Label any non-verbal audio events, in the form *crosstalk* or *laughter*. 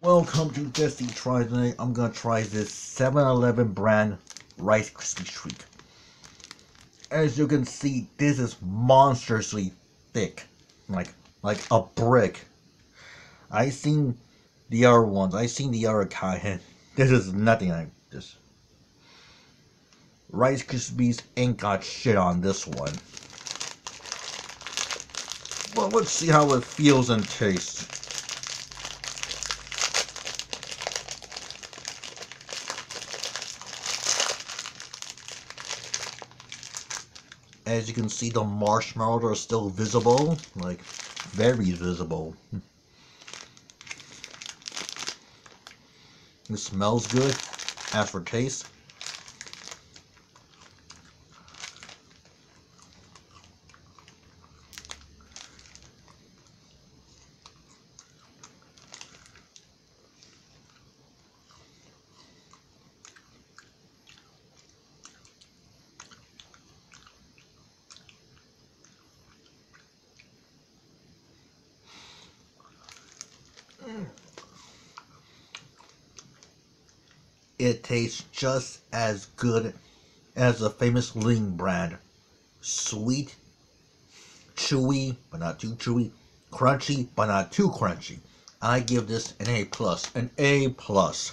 Welcome to Jesse Tries Today. I'm gonna try this 7-Eleven brand Rice Krispie Treat. As you can see, this is monstrously thick, like like a brick. I seen the other ones. I seen the other kind. *laughs* This is nothing like this. Rice Krispies ain't got shit on this one. Well, let's see how it feels and tastes. As you can see, the marshmallows are still visible, like very visible. It smells good. As for taste, it tastes just as good as the famous Ling brand. Sweet, chewy, but not too chewy, crunchy, but not too crunchy. I give this an A plus, an A plus.